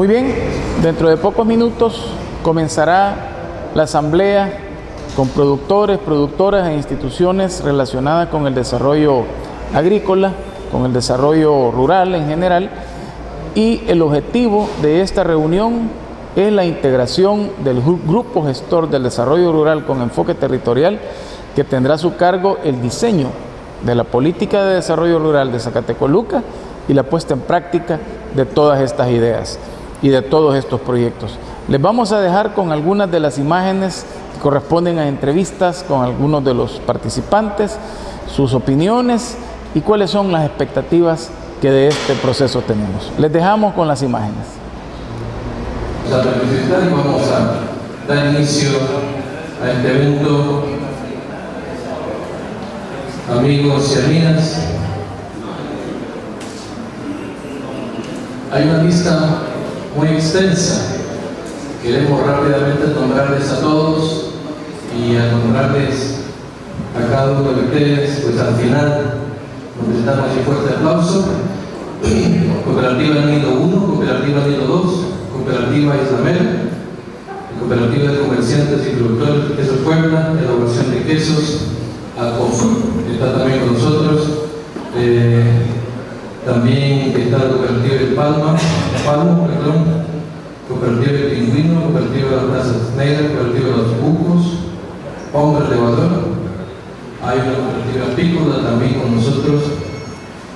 Muy bien, dentro de pocos minutos comenzará la asamblea con productores, productoras e instituciones relacionadas con el desarrollo agrícola, con el desarrollo rural en general. Y el objetivo de esta reunión es la integración del grupo gestor del desarrollo rural con enfoque territorial que tendrá a su cargo el diseño de la política de desarrollo rural de Zacatecoluca y la puesta en práctica de todas estas ideas y de todos estos proyectos. Les vamos a dejar con algunas de las imágenes que corresponden a entrevistas con algunos de los participantes, sus opiniones y cuáles son las expectativas que de este proceso tenemos. Les dejamos con las imágenes. vamos a dar inicio a este evento. Amigos y amigas, hay una lista muy extensa. Queremos rápidamente nombrarles a todos y a nombrarles a cada uno de ustedes, pues al final necesitamos un fuerte aplauso. Cooperativa Nido 1, Cooperativa Nido 2, Cooperativa Islamel, Cooperativa de Comerciantes y Productores de Quesos Puebla, Elaboración de Quesos, Alcofur, que está también con nosotros. Eh, también está la cooperativa de Palma, Palmo, perdón, cooperativa de Pingüino, cooperativa de las Plazas Negras, cooperativa de los Bucos, Hombre Elevador. Hay una cooperativa apícola también con nosotros,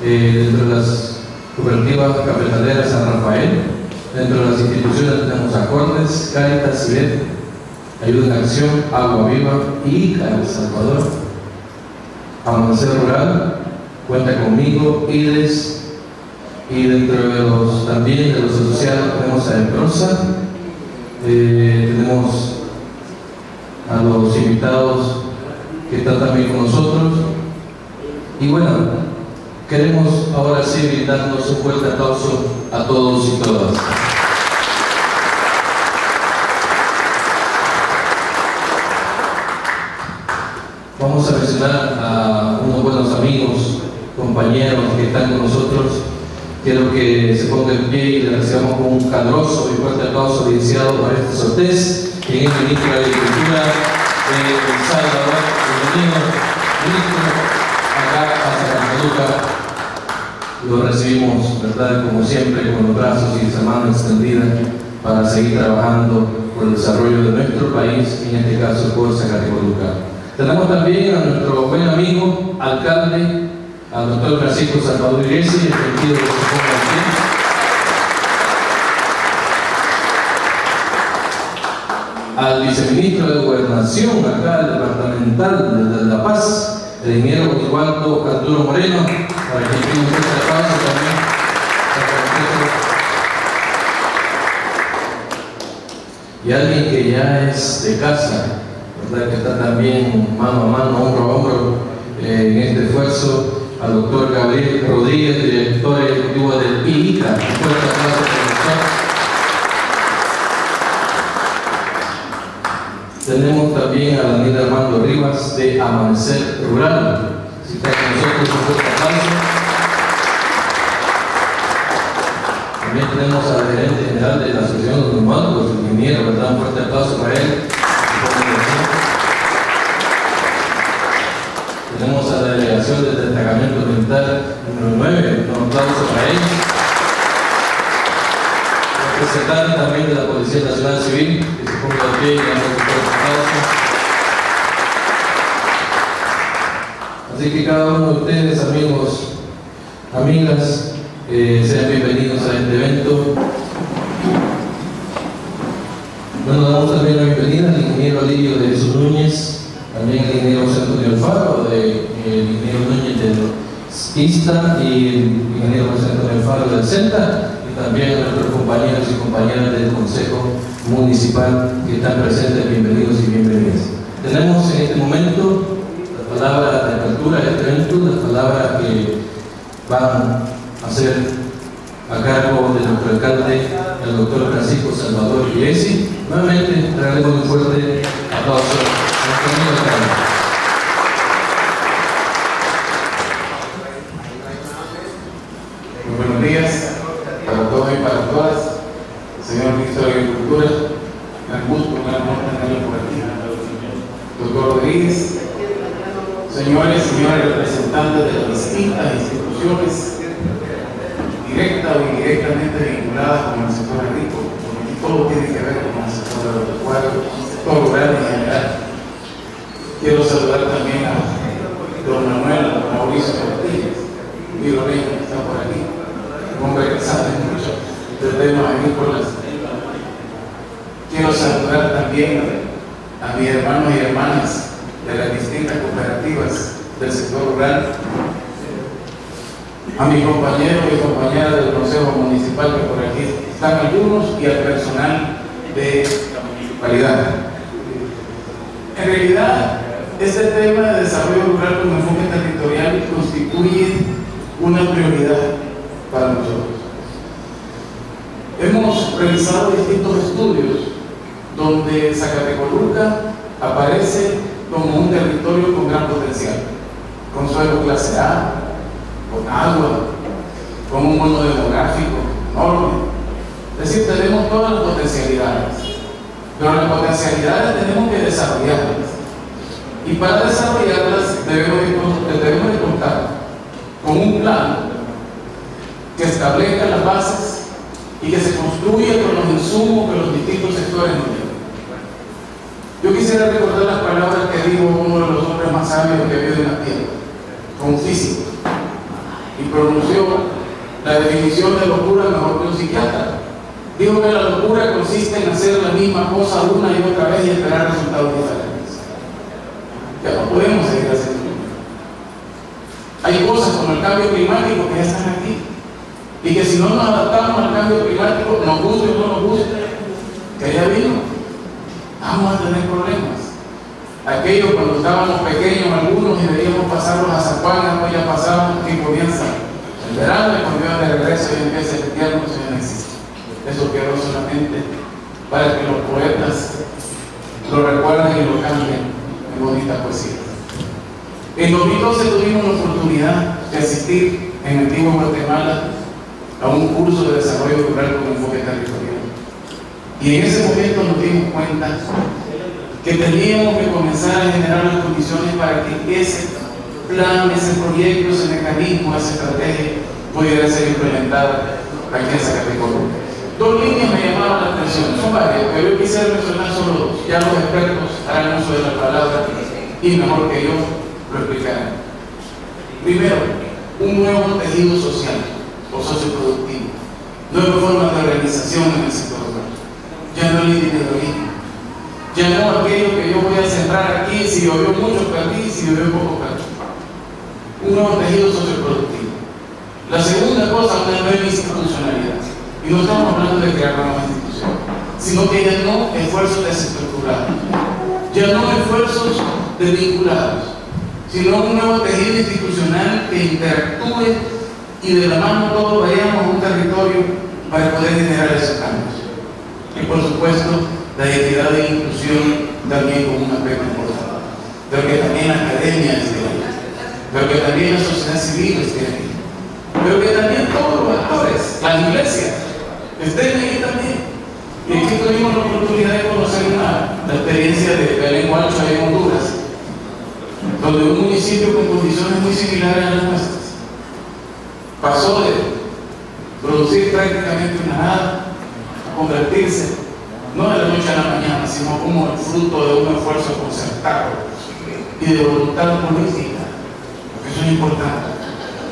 eh, dentro de las cooperativas cafetaleras San Rafael, dentro de las instituciones tenemos Acordes, Caritas, CIBET, Ayuda en Acción, Agua Viva y El Salvador, Amanecer Rural, Cuenta conmigo, IDES, y dentro de los, también de los asociados tenemos a EPROSA, eh, tenemos a los invitados que están también con nosotros. Y bueno, queremos ahora sí brindarnos un fuerte aplauso a todos y todas. Vamos a mencionar a unos buenos amigos, compañeros que están con nosotros Quiero que se ponga en pie y le recibamos con un caluroso y fuerte aplauso iniciado para este sortés, quien es ministro de Agricultura de El Salvador. Ministro, acá a Santa Lo recibimos, ¿verdad? Como siempre, con los brazos y esa mano extendida para seguir trabajando por el desarrollo de nuestro país, y en este caso por Zacatecoluca. Tenemos también a nuestro buen amigo, alcalde al doctor Francisco Salvador Iglesias y el sentido de su al viceministro de Gobernación, acá el departamental de La Paz, el ingeniero Osvaldo Arturo Moreno, para que tenga un fuerte aplauso también. Y alguien que ya es de casa, ¿verdad? que está también mano a mano, hombro a hombro eh, en este esfuerzo, al doctor Gabriel Rodríguez, director ejecutivo del IICA. Un fuerte aplauso Tenemos también a Daniel Armando Rivas de Amanecer Rural. Si está con nosotros, un fuerte aplauso. También tenemos al gerente general de la Asociación de los Bancos, el ingeniero, ¿verdad? Un fuerte aplauso para él. Tenemos a la delegación del destacamento militar número 9, un aplauso para ellos. Representante también de la Policía Nacional Civil, que se ponga de pie y damos un aplauso. Así que cada uno de ustedes, amigos, amigas, eh, sean bienvenidos a este evento. Bueno, damos también la bienvenida al ingeniero Livio de Jesús Núñez, también el ingeniero Santo de Alfaro, de, el ingeniero Núñez del ISTA y el ingeniero Santo de Alfaro del CENTA, y también a nuestros compañeros y compañeras del Consejo Municipal que están presentes, bienvenidos y bienvenidas. Tenemos en este momento las palabras de apertura de este evento, las palabras que van a ser a cargo de nuestro alcalde, el doctor Francisco Salvador Iglesi. Nuevamente, traemos un fuerte aplauso. Muy buenos días para todos y para todas. señor ministro de Agricultura, gran gusto, gran honor tenerlo por aquí. Doctor Rodríguez, señores y señores representantes de las distintas instituciones, directa o indirectamente vinculadas con el sector agrícola, porque todo tiene que ver con el sector agropecuario, todo general. Quiero saludar también a don Manuel Mauricio Martínez, mi Reina, está por aquí, un hombre que sabe mucho de temas agrícolas. Quiero saludar también a mis hermanos y hermanas de las distintas cooperativas del sector rural, a mis compañeros y compañeras del Consejo Municipal, que por aquí están algunos, y al personal de la municipalidad. En realidad, este tema de desarrollo rural con enfoque territorial constituye una prioridad para nosotros. Hemos realizado distintos estudios donde Zacatecoluca aparece como un territorio con gran potencial, con suelo clase A, con agua, con un mono demográfico enorme. Es decir, tenemos todas las potencialidades, pero las potencialidades tenemos que desarrollarlas. Y para desarrollarlas debemos de, debemos de contar con un plan que establezca las bases y que se construya con los insumos que los distintos sectores nos tienen. Yo quisiera recordar las palabras que dijo uno de los hombres más sabios que vivido en la tierra, un físico, y pronunció la definición de locura mejor que un psiquiatra. Dijo que la locura consiste en hacer la misma cosa una y otra vez y esperar resultados diferentes. Ya no podemos seguir haciendo. Hay cosas como el cambio climático que ya están aquí y que si no nos adaptamos al cambio climático, nos guste o no nos guste, que ya vino, vamos a tener problemas. Aquellos cuando estábamos pequeños, algunos, y debíamos pasarlos a San Juan, pues ya pasamos y comienza el verano y cuando de regreso y empieza el invierno, eso ya no existe. Eso quedó solamente para que los poetas lo recuerden y lo cambien en bonita poesía. En 2012 tuvimos la oportunidad de asistir en Antiguo Guatemala a un curso de desarrollo rural con enfoque territorial. Y en ese momento nos dimos cuenta que teníamos que comenzar a generar las condiciones para que ese plan, ese proyecto, ese mecanismo, esa estrategia pudiera ser implementada aquí en Zacatecoluca. Dos líneas me llamaban la atención, son varias, pero yo quisiera mencionar solo dos. Ya los expertos harán uso de la palabra y mejor que yo lo explicarán. Primero, un nuevo tejido social o socioproductivo, nuevas formas de organización en el sector rural. Ya no el individualismo, ya no aquello que yo voy a centrar aquí, si llovió mucho perdí, si llovió poco perdí. Un nuevo tejido socioproductivo. La segunda cosa, una nueva institucionalidad. Y no estamos hablando de crear nuevas instituciones, sino que ya no esfuerzos desestructurados, ya no esfuerzos desvinculados, sino un nuevo tejido institucional que interactúe y de la mano todos vayamos a un territorio para poder generar esos cambios. Y por supuesto, la identidad de inclusión también como un aspecto importante. Pero que también la academia esté ahí, pero que también la sociedad civil esté ahí, pero que también todos los actores, las iglesias, estén ahí también. Y aquí tuvimos la oportunidad de conocer una, la experiencia de Belén Guacho en Honduras, donde un municipio con condiciones muy similares a las nuestras pasó de producir prácticamente una nada a convertirse, no de la noche a la mañana, sino como el fruto de un esfuerzo concertado y de voluntad política, porque eso es importante.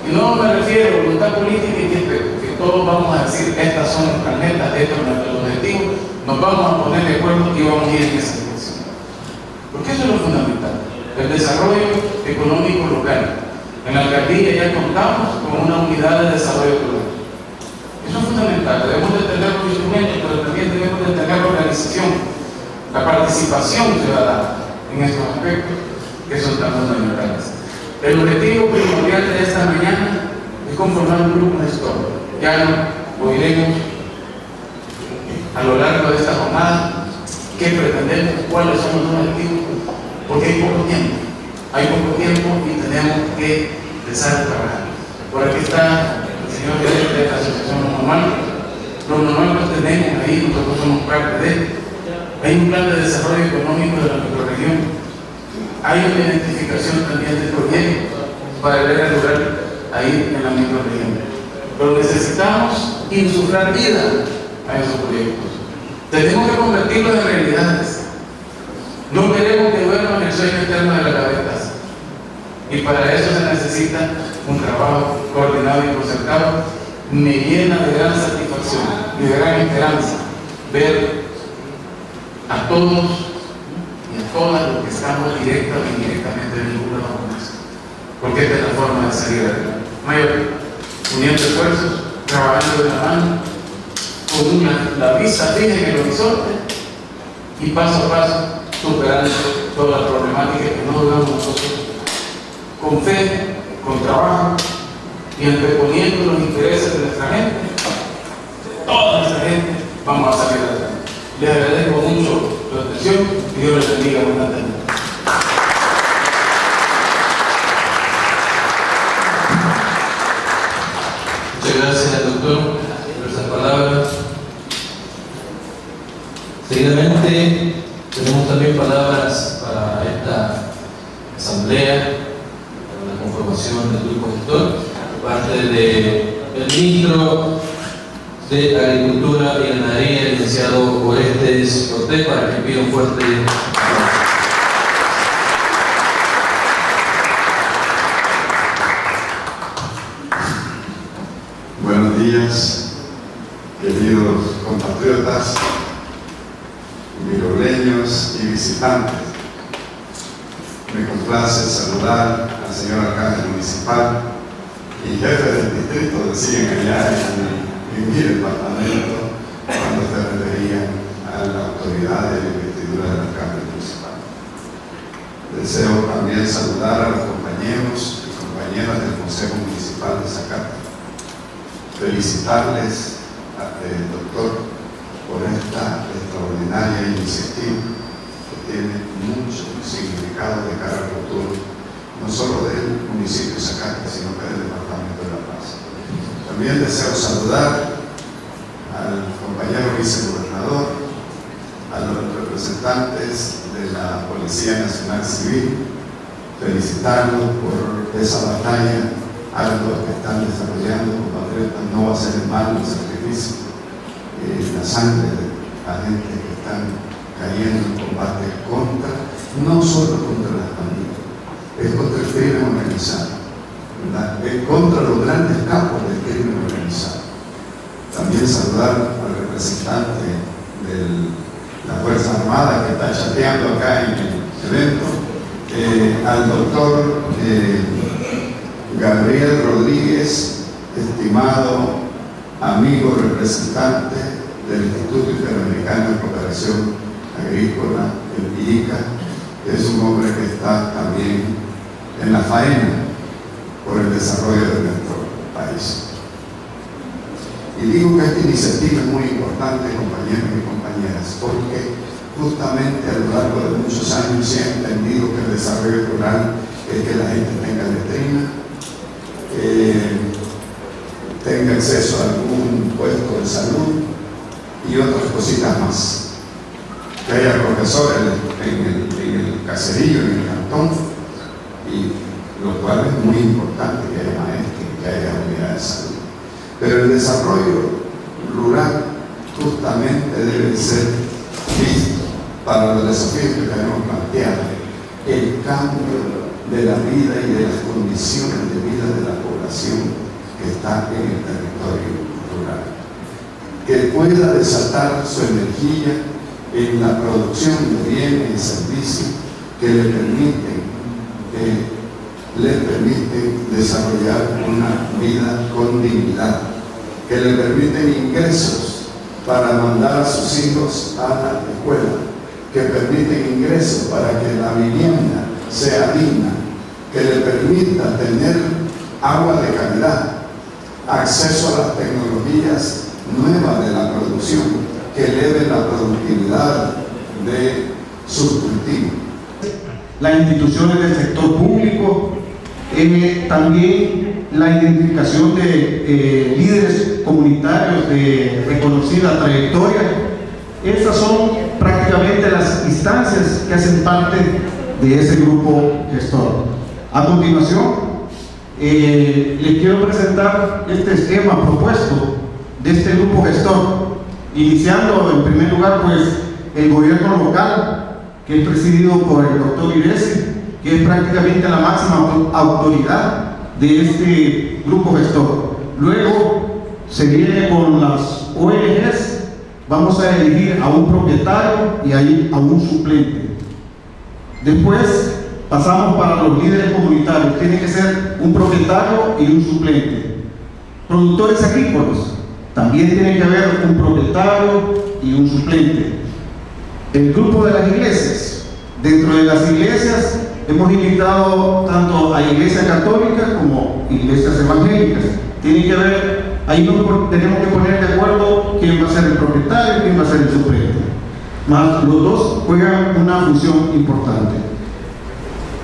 Y no me refiero a voluntad política y que, que todos vamos a decir, estas son nuestras metas, estos son nuestros objetivos, nos vamos a poner de acuerdo y vamos a ir en esa dirección. Porque eso es lo fundamental, el desarrollo económico local. En la alcaldía ya contamos con una unidad de desarrollo rural. Eso es fundamental, debemos de tener los instrumentos, pero también debemos de tener la organización, la participación ciudadana en estos aspectos que son tan fundamentales. El objetivo primordial de esta mañana es conformar un grupo de historia. Ya lo oiremos a lo largo de esta jornada, qué pretendemos, cuáles son los objetivos, porque hay poco tiempo. Hay poco tiempo y tenemos que empezar a. Por aquí está el señor gerente de la Asociación Normal. Lo normal lo tenemos ahí, nosotros somos parte de. Hay un plan de desarrollo económico de la microregión. Hay una identificación también de proyectos para el área rural ahí en la microregión. Pero necesitamos insuflar vida a esos proyectos. Tenemos que convertirlos en realidades. No queremos que duerman el sueño eterno de la cabeza. Y para eso se necesita un trabajo coordinado y concertado. Me llena de gran satisfacción y de gran esperanza ver a todos y a todas los que estamos directa o indirectamente vinculados con eso. Porque esta es la forma de salir adelante. Mayor, uniendo esfuerzos, trabajando de la mano, con una, la vista fija en el horizonte y paso a paso superando todas las problemáticas que no dudamos nosotros, con fe, con trabajo y anteponiendo los intereses de nuestra gente, toda nuestra gente, vamos a salir adelante. Les agradezco mucho su atención y Dios les bendiga abundantemente. Muchas gracias, doctor, por esas palabras. Seguidamente, tenemos también palabras para esta asamblea, para la conformación del grupo gestor, parte del ministro de Agricultura y Ganadería, el licenciado Orestes Cortés, para que pida fuerte. Buenos días, queridos compatriotas, miroleños y visitantes. Me complace saludar al señor alcalde municipal y jefe del distrito, decían allá en, en mi departamento, cuando se referían a la autoridad de la investidura del alcalde municipal. Deseo también saludar a los compañeros y compañeras del Consejo Municipal de Zacatecas felicitarles al doctor por esta extraordinaria iniciativa que tiene mucho significado de cara al futuro, no solo del municipio de Zacatecas, sino que del departamento de La Paz. También deseo saludar al compañero vicegobernador, a los representantes de la Policía Nacional Civil, felicitarlos por esa batalla ardua que están desarrollando compatriotas, no va a ser en vano el sacrificio, eh, la sangre de la gente que están cayendo en combate contra, no solo contra las pandillas, es contra el crimen organizado, es contra los grandes capos del crimen organizado. También saludar al representante de la Fuerza Armada que está chateando acá en el evento, eh, al doctor eh, Gabriel Rodríguez, estimado amigo representante del Instituto Interamericano de Cooperación Agrícola, el que es un hombre que está también en la faena por el desarrollo de nuestro país. Y digo que esta iniciativa es muy importante, compañeros y compañeras, porque justamente a lo largo de muchos años se ha entendido que el desarrollo rural es que la gente tenga letrina, tenga acceso a algún puesto de salud y otras cositas más. Que haya profesores en el, en el caserillo, en el cantón, y lo cual es muy importante que haya maestros, que haya unidades de salud. Pero el desarrollo rural justamente debe ser visto para los desafíos que tenemos planteado. El cambio de la vida y de las condiciones de vida de la población que está en el territorio rural. Que pueda desatar su energía en la producción de bienes y servicios que le permiten, le permiten desarrollar una vida con dignidad, que le permiten ingresos para mandar a sus hijos a la escuela, que permiten ingresos para que la vivienda sea digna, que le permita tener agua de calidad, acceso a las tecnologías nuevas de la producción, que eleve la productividad de sus cultivos. Las instituciones del sector público, eh, también la identificación de eh, líderes comunitarios de reconocida trayectoria. Estas son prácticamente las instancias que hacen parte de ese grupo gestor. A continuación, eh, les quiero presentar este esquema propuesto de este grupo gestor, iniciando en primer lugar pues el gobierno local, que es presidido por el doctor Iresi, que es prácticamente la máxima autoridad de este grupo gestor. Luego se viene con las ONGs, vamos a elegir a un propietario y a un suplente. Después pasamos para los líderes comunitarios, tiene que ser un propietario y un suplente. Productores agrícolas, también tiene que haber un propietario y un suplente. El grupo de las iglesias, dentro de las iglesias Hemos invitado tanto a Iglesia Católica como iglesias evangélicas. Tiene que ver, ahí tenemos que poner de acuerdo quién va a ser el propietario y quién va a ser el suplente. Más los dos juegan una función importante.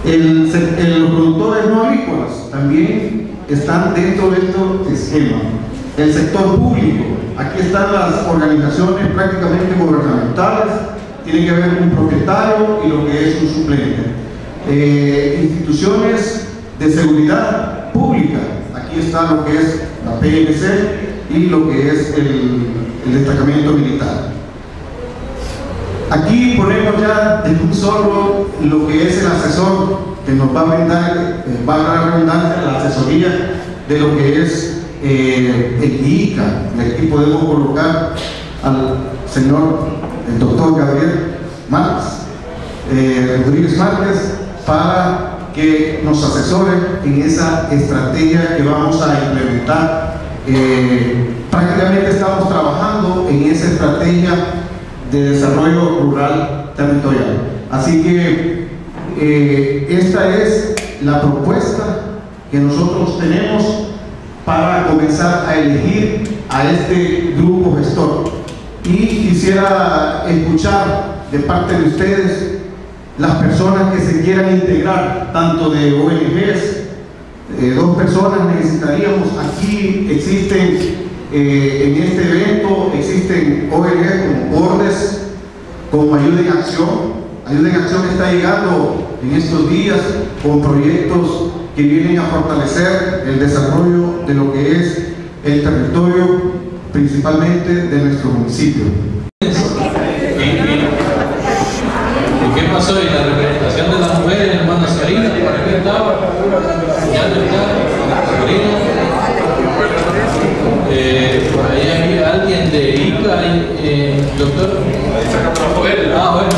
los productores no agrícolas también están dentro de este esquema. El sector público, aquí están las organizaciones prácticamente gubernamentales, tiene que haber un propietario y lo que es un suplente. Eh, instituciones de seguridad pública. Aquí está lo que es la PNC y lo que es el, destacamento militar. Aquí ponemos ya de un solo lo que es el asesor que nos va a brindar, eh, va a redundancia la asesoría de lo que es eh, el ICA. Aquí podemos colocar al señor, el doctor Gabriel Márquez, Rodríguez Márquez, para que nos asesoren en esa estrategia que vamos a implementar. Eh, prácticamente estamos trabajando en esa estrategia de desarrollo rural territorial. Así que eh, esta es la propuesta que nosotros tenemos para comenzar a elegir a este grupo gestor. Y quisiera escuchar de parte de ustedes las personas que se quieran integrar, tanto de ONGs, eh, dos personas necesitaríamos, aquí existen eh, en este evento, existen ONGs como Bordes, como Ayuda en Acción, Ayuda en Acción está llegando en estos días con proyectos que vienen a fortalecer el desarrollo de lo que es el territorio principalmente de nuestro municipio. Soy la representación de las mujeres, hermana Sarina, por aquí estaba, ya no está, eh, por ahí hay alguien de ICA, eh, doctor. Ah, bueno,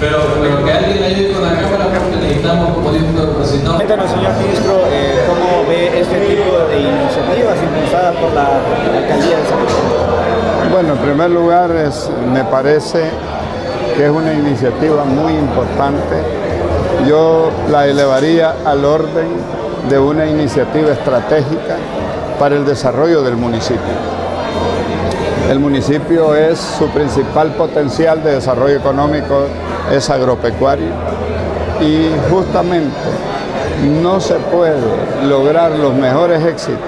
pero, pero que alguien ayude con la cámara porque necesitamos, como dijo el presidente. Cuéntanos, señor ministro, eh, cómo ve este tipo de iniciativas impulsadas por la alcaldía de San. Bueno, en primer lugar, es, me parece que es una iniciativa muy importante. Yo la elevaría al orden de una iniciativa estratégica para el desarrollo del municipio. El municipio es su principal potencial de desarrollo económico, es agropecuario y justamente no se puede lograr los mejores éxitos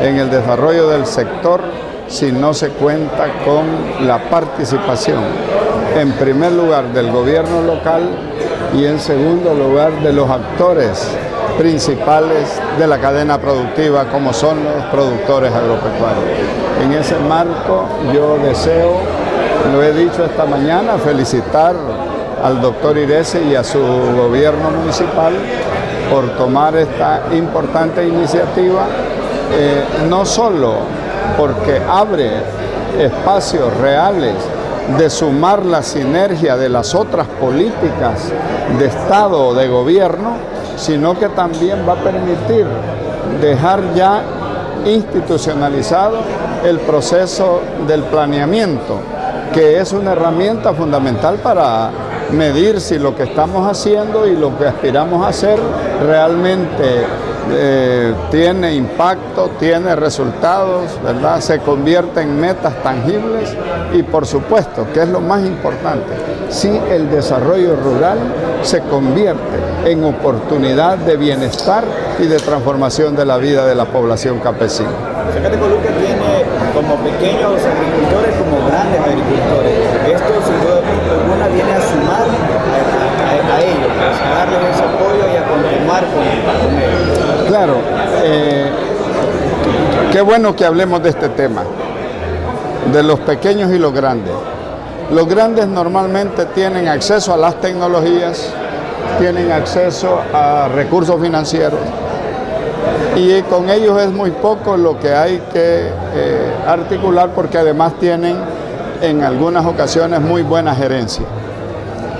en el desarrollo del sector si no se cuenta con la participación en primer lugar del gobierno local y en segundo lugar de los actores principales de la cadena productiva como son los productores agropecuarios. En ese marco yo deseo, lo he dicho esta mañana, felicitar al doctor Irese y a su gobierno municipal por tomar esta importante iniciativa, eh, no solo porque abre espacios reales de sumar la sinergia de las otras políticas de Estado o de gobierno, sino que también va a permitir dejar ya institucionalizado el proceso del planeamiento, que es una herramienta fundamental para medir si lo que estamos haciendo y lo que aspiramos a hacer realmente eh, tiene impacto, tiene resultados, ¿verdad? Se convierte en metas tangibles y por supuesto, que es lo más importante, si el desarrollo rural se convierte en oportunidad de bienestar y de transformación de la vida de la población campesina. Coluca tiene como pequeños agricultores como grandes agricultores. Esto sin duda alguna viene a sumar a, ellos, pues, a darles ese apoyo y a continuar con, ellos. Claro, eh, qué bueno que hablemos de este tema, de los pequeños y los grandes. Los grandes normalmente tienen acceso a las tecnologías, tienen acceso a recursos financieros y con ellos es muy poco lo que hay que eh, articular porque además tienen en algunas ocasiones muy buena gerencia.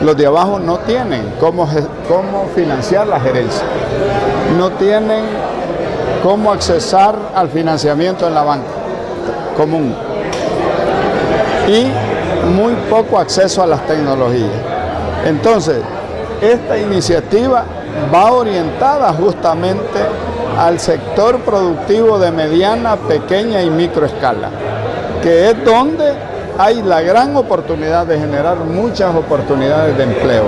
Los de abajo no tienen cómo, cómo financiar la gerencia, no tienen cómo accesar al financiamiento en la banca común y muy poco acceso a las tecnologías. Entonces, esta iniciativa va orientada justamente al sector productivo de mediana, pequeña y microescala, que es donde hay la gran oportunidad de generar muchas oportunidades de empleo.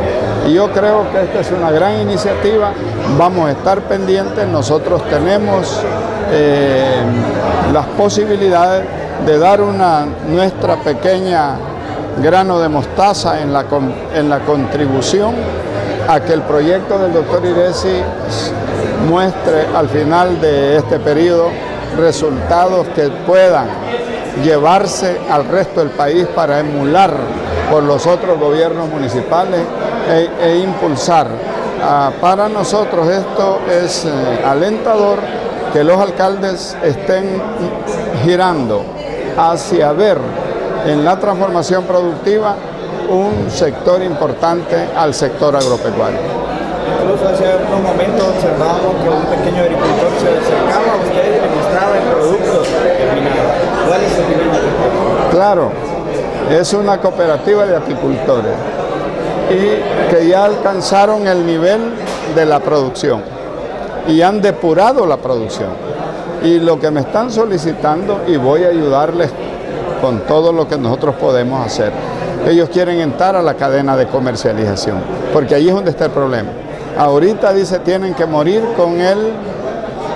Y yo creo que esta es una gran iniciativa, vamos a estar pendientes, nosotros tenemos eh, las posibilidades de dar una nuestra pequeña grano de mostaza en la, en la contribución a que el proyecto del doctor Iresi muestre al final de este periodo resultados que puedan llevarse al resto del país para emular por los otros gobiernos municipales e, e impulsar. Ah, para nosotros esto es eh, alentador que los alcaldes estén girando hacia ver en la transformación productiva un sector importante al sector agropecuario. Incluso hace unos momentos observamos que un pequeño agricultor se acercaba a ustedes y le mostraba el producto. ¿Cuál es su opinión Claro, es una cooperativa de apicultores y que ya alcanzaron el nivel de la producción y han depurado la producción. Y lo que me están solicitando, y voy a ayudarles con todo lo que nosotros podemos hacer, ellos quieren entrar a la cadena de comercialización, porque ahí es donde está el problema. Ahorita dice tienen que morir con el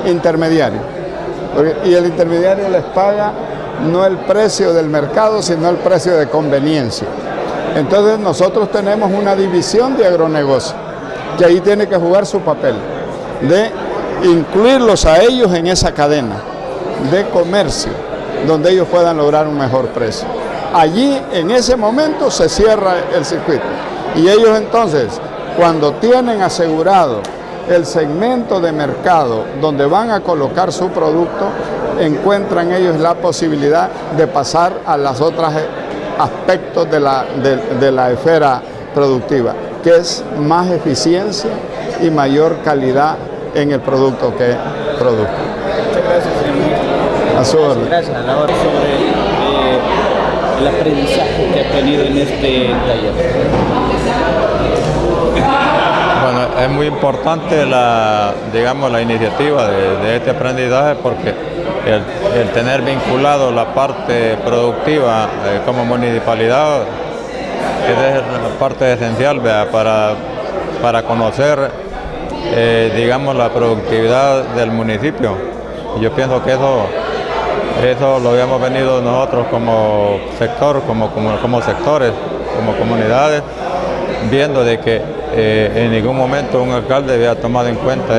intermediario, y el intermediario les paga no el precio del mercado, sino el precio de conveniencia. Entonces nosotros tenemos una división de agronegocio, que ahí tiene que jugar su papel, de incluirlos a ellos en esa cadena de comercio, donde ellos puedan lograr un mejor precio allí en ese momento se cierra el circuito. Y ellos entonces, cuando tienen asegurado el segmento de mercado donde van a colocar su producto, encuentran ellos la posibilidad de pasar a los otros aspectos de la, de, la esfera productiva, que es más eficiencia y mayor calidad en el producto que produce. Muchas gracias, señor. A su orden. Gracias. Eh, el aprendizaje que ha tenido en este taller? Bueno, es muy importante la, digamos, la iniciativa de, este aprendizaje porque el, tener vinculado la parte productiva eh, como municipalidad es la parte esencial para, para conocer, eh, digamos, la productividad del municipio. Yo pienso que eso eso lo habíamos venido nosotros como sector, como, como, sectores, como comunidades, viendo de que eh, en ningún momento un alcalde había tomado en cuenta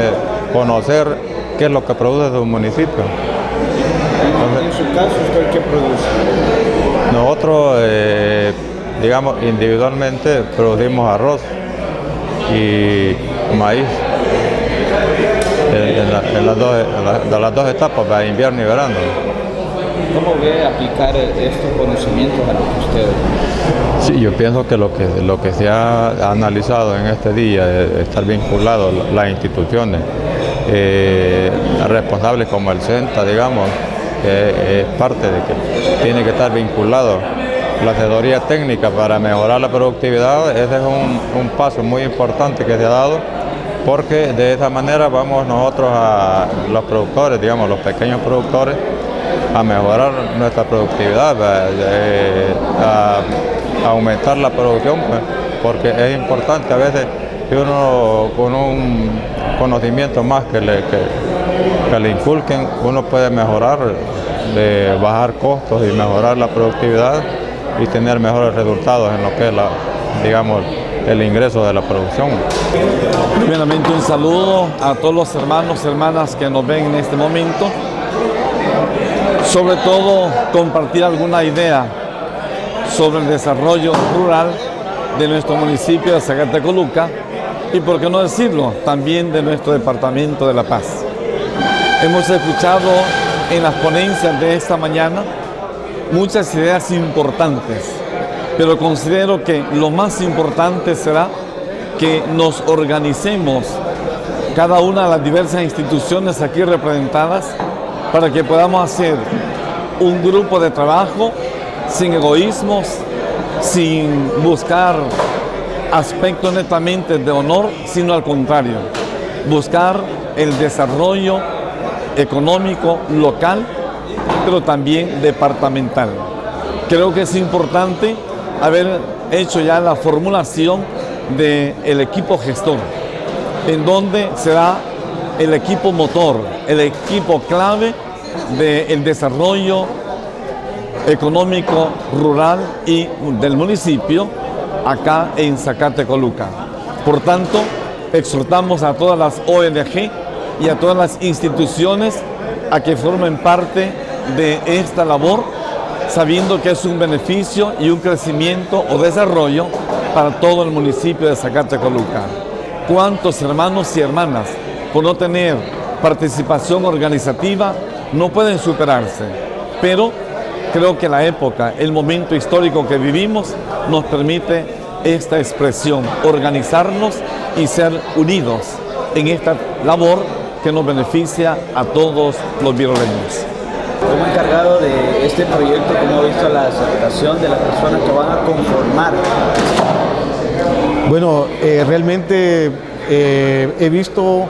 conocer qué es lo que produce su municipio. en su caso, ¿usted qué produce? Nosotros, eh, digamos, individualmente producimos arroz y maíz. En, las, dos, en las dos etapas, invierno y verano. ¿Cómo ve aplicar estos conocimientos a lo que usted Sí, yo pienso que lo que, lo que se ha analizado en este día es estar vinculado las instituciones eh, responsables como el CENTA, digamos, que es parte de que tiene que estar vinculado. La asesoría técnica para mejorar la productividad, ese es un, un paso muy importante que se ha dado porque de esa manera vamos nosotros a los productores, digamos los pequeños productores, a mejorar nuestra productividad, a, aumentar la producción, pues, porque es importante a veces que uno con un conocimiento más que le, que, le inculquen, uno puede mejorar, de bajar costos y mejorar la productividad y tener mejores resultados en lo que es la, digamos, el ingreso de la producción. Primeramente un saludo a todos los hermanos y hermanas que nos ven en este momento. Sobre todo compartir alguna idea sobre el desarrollo rural de nuestro municipio de Zacatecoluca y, por qué no decirlo, también de nuestro departamento de La Paz. Hemos escuchado en las ponencias de esta mañana muchas ideas importantes pero considero que lo más importante será que nos organicemos cada una de las diversas instituciones aquí representadas para que podamos hacer un grupo de trabajo sin egoísmos, sin buscar aspectos netamente de honor, sino al contrario, buscar el desarrollo económico local, pero también departamental. Creo que es importante haber hecho ya la formulación del equipo gestor, en donde será el equipo motor, el equipo clave del desarrollo económico rural y del municipio acá en Zacatecoluca. Por tanto, exhortamos a todas las ONG y a todas las instituciones a que formen parte de esta labor sabiendo que es un beneficio y un crecimiento o desarrollo para todo el municipio de Zacatecoluca. ¿Cuántos hermanos y hermanas por no tener participación organizativa no pueden superarse? Pero creo que la época, el momento histórico que vivimos nos permite esta expresión, organizarnos y ser unidos en esta labor que nos beneficia a todos los viroleños como encargado de este proyecto, ¿cómo ha visto la aceptación de las personas que van a conformar? Bueno, eh, realmente eh, he visto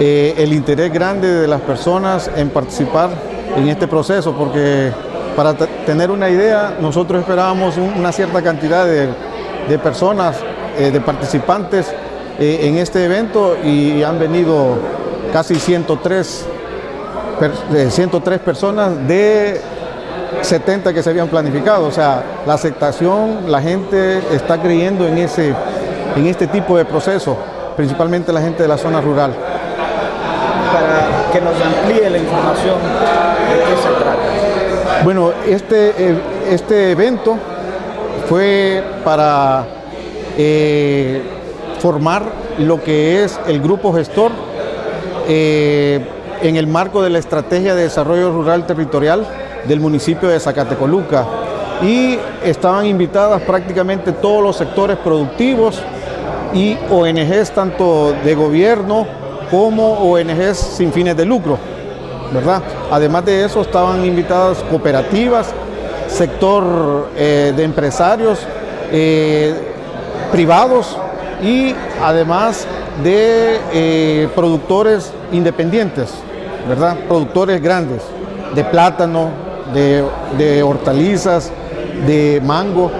eh, el interés grande de las personas en participar en este proceso, porque para tener una idea, nosotros esperábamos una cierta cantidad de, de personas, de participantes en este evento y han venido casi 103 103 personas de 70 que se habían planificado. O sea, la aceptación, la gente está creyendo en, ese, en este tipo de proceso, principalmente la gente de la zona rural. Que nos amplíe la información de qué se trata. Bueno, este, eh, este evento fue para eh, formar lo que es el grupo gestor. Eh, en el marco de la Estrategia de Desarrollo Rural Territorial del municipio de Zacatecoluca. Y estaban invitadas prácticamente todos los sectores productivos y ONGs tanto de gobierno como ONGs sin fines de lucro, ¿verdad? Además de eso estaban invitadas cooperativas, sector eh, de empresarios eh, privados y además de eh, productores independientes. ¿verdad? Productores grandes de plátano, de, hortalizas, de mango,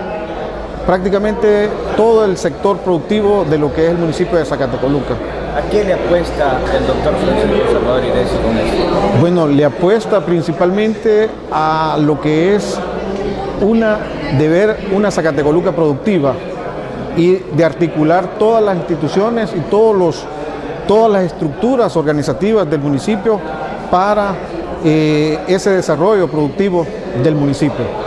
prácticamente todo el sector productivo de lo que es el municipio de Zacatecoluca. ¿A qué le apuesta el doctor Francisco Salvador Idesi con esto? Bueno, le apuesta principalmente a lo que es una, de ver una Zacatecoluca productiva y de articular todas las instituciones y todos los todas las estructuras organizativas del municipio para eh, ese desarrollo productivo del municipio.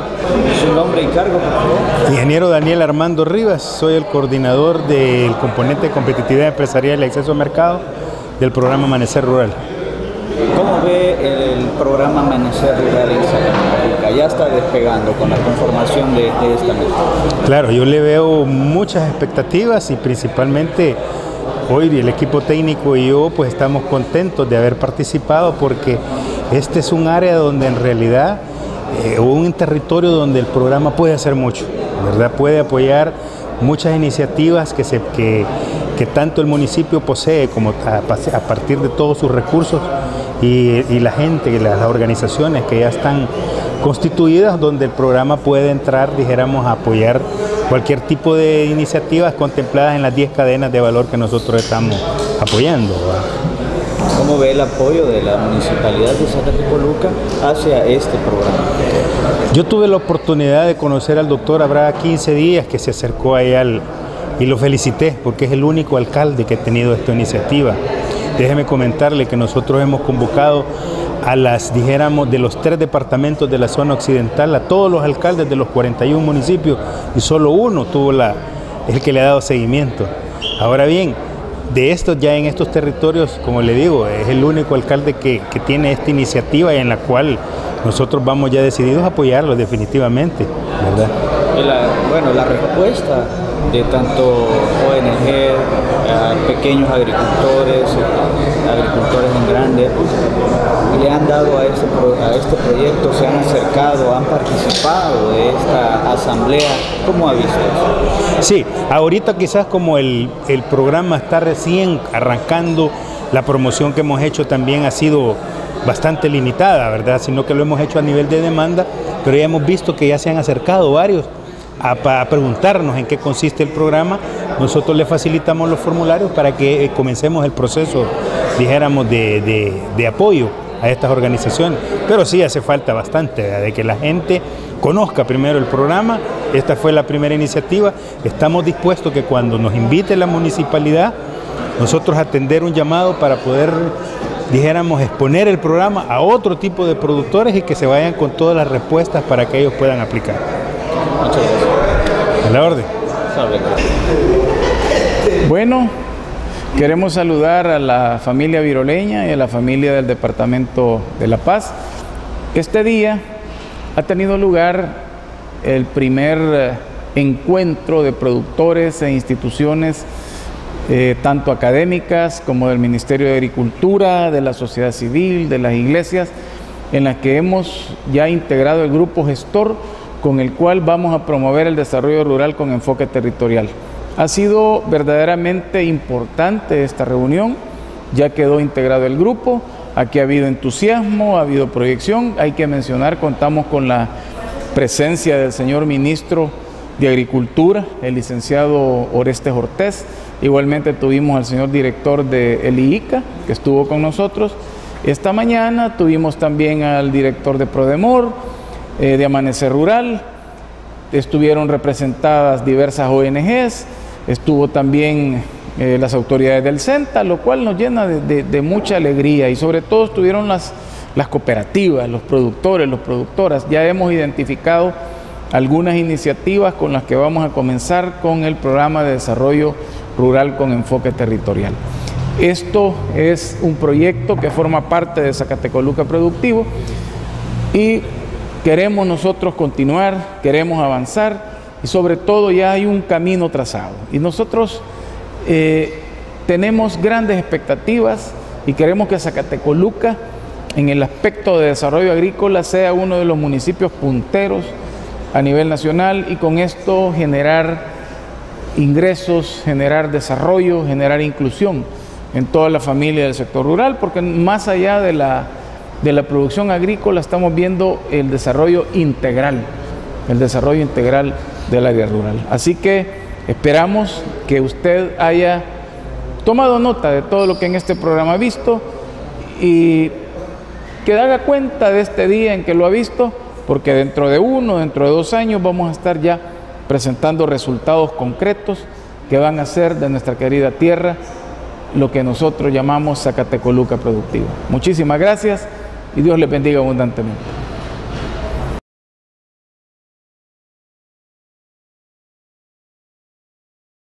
¿Su nombre y cargo, por favor? Ingeniero Daniel Armando Rivas, soy el coordinador del componente de competitividad empresarial y acceso al mercado del programa Amanecer Rural. ¿Cómo ve el programa Amanecer Rural en? Ya está despegando con la conformación de, de esta mesa. Claro, yo le veo muchas expectativas y principalmente hoy el equipo técnico y yo pues estamos contentos de haber participado porque este es un área donde en realidad, eh, un territorio donde el programa puede hacer mucho, ¿verdad? Puede apoyar muchas iniciativas que, se, que, tanto el municipio posee como a, partir de todos sus recursos y, y la gente, las organizaciones que ya están constituidas donde el programa puede entrar, dijéramos, a apoyar cualquier tipo de iniciativas contempladas en las 10 cadenas de valor que nosotros estamos apoyando. ¿Cómo ve el apoyo de la municipalidad de Zacatecoluca hacia este programa? Yo tuve la oportunidad de conocer al doctor habrá 15 días que se acercó ahí al, y lo felicité porque es el único alcalde que ha tenido esta iniciativa. Déjeme comentarle que nosotros hemos convocado a las, dijéramos, de los tres departamentos de la zona occidental, a todos los alcaldes de los 41 municipios y solo uno tuvo la, el que le ha dado seguimiento. Ahora bien, de estos ya en estos territorios, como le digo, es el único alcalde que, que tiene esta iniciativa y en la cual nosotros vamos ya decididos a apoyarlo definitivamente, ¿verdad? La, bueno, la respuesta de tanto ONG, pequeños agricultores, agricultores en grande, le han dado a este, a este proyecto, se han acercado, han participado de esta asamblea. ¿Cómo ha eso? Sí, ahorita quizás como el, el programa está recién arrancando, la promoción que hemos hecho también ha sido bastante limitada, ¿verdad? Sino que lo hemos hecho a nivel de demanda, pero ya hemos visto que ya se han acercado varios a, a, preguntarnos en qué consiste el programa. Nosotros le facilitamos los formularios para que eh, comencemos el proceso, dijéramos, de, de apoyo a estas organizaciones. Pero sí hace falta bastante, de que la gente conozca primero el programa. Esta fue la primera iniciativa. Estamos dispuestos que cuando nos invite la municipalidad, nosotros atender un llamado para poder dijéramos, exponer el programa a otro tipo de productores y que se vayan con todas las respuestas para que ellos puedan aplicar. Muchas gracias. A la orden. Bueno, queremos saludar a la familia viroleña y a la familia del Departamento de La Paz. Este día ha tenido lugar el primer encuentro de productores e instituciones eh, tanto académicas como del Ministerio de Agricultura, de la sociedad civil, de las iglesias, en las que hemos ya integrado el grupo gestor con el cual vamos a promover el desarrollo rural con enfoque territorial. Ha sido verdaderamente importante esta reunión, ya quedó integrado el grupo, aquí ha habido entusiasmo, ha habido proyección, hay que mencionar, contamos con la presencia del señor ministro de Agricultura, el licenciado Orestes Ortez, Igualmente tuvimos al señor director de el IICA, que estuvo con nosotros. Esta mañana tuvimos también al director de Prodemor, eh, de Amanecer Rural. Estuvieron representadas diversas ONGs. Estuvo también eh, las autoridades del CENTA, lo cual nos llena de, mucha alegría. Y sobre todo estuvieron las, las cooperativas, los productores, las productoras. Ya hemos identificado algunas iniciativas con las que vamos a comenzar con el programa de desarrollo rural con enfoque territorial. Esto es un proyecto que forma parte de Zacatecoluca Productivo y queremos nosotros continuar, queremos avanzar y sobre todo ya hay un camino trazado. Y nosotros eh, tenemos grandes expectativas y queremos que Zacatecoluca en el aspecto de desarrollo agrícola sea uno de los municipios punteros a nivel nacional y con esto generar ingresos, generar desarrollo, generar inclusión en toda la familia del sector rural, porque más allá de la, de la producción agrícola estamos viendo el desarrollo integral, el desarrollo integral del área rural. Así que esperamos que usted haya tomado nota de todo lo que en este programa ha visto y que haga cuenta de este día en que lo ha visto, porque dentro de uno, dentro de dos años vamos a estar ya presentando resultados concretos que van a hacer de nuestra querida tierra lo que nosotros llamamos Zacatecoluca productiva. Muchísimas gracias y Dios les bendiga abundantemente.